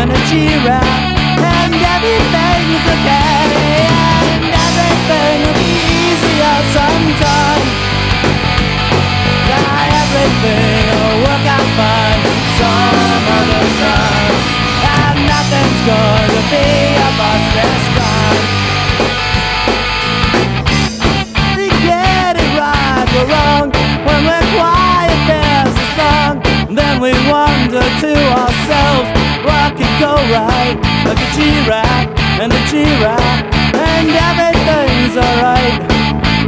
and everything's okay, and everything will be easier sometime. Yeah, everything will work out fine some other time, and nothing's gonna be a bust this time. We get it right or wrong when we're quiet. There's a song, then we to could go right, like a giraffe and a giraffe, and everything's alright,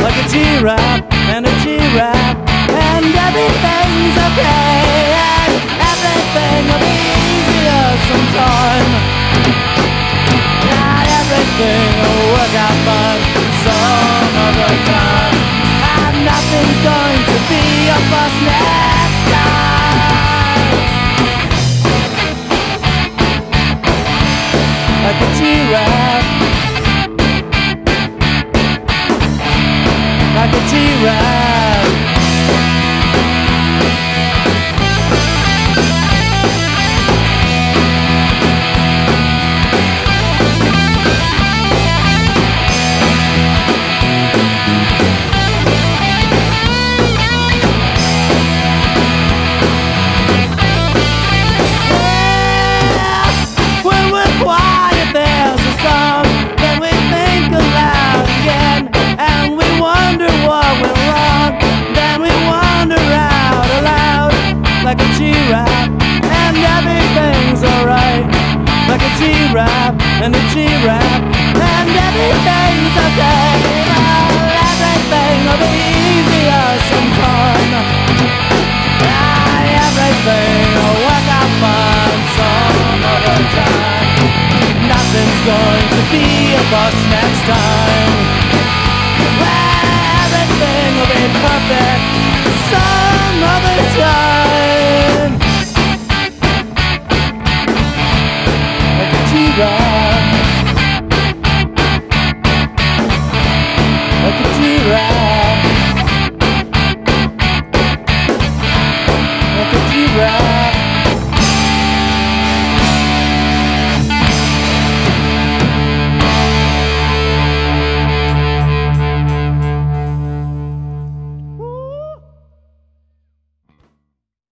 like a giraffe and a giraffe, and everything's okay, and everything will be easier sometime. and a giraffe And everything's okay Well, everything will be easier sometime And everything will work out fine some other time Nothing's going to be a bust next time. Well, everything will be perfect.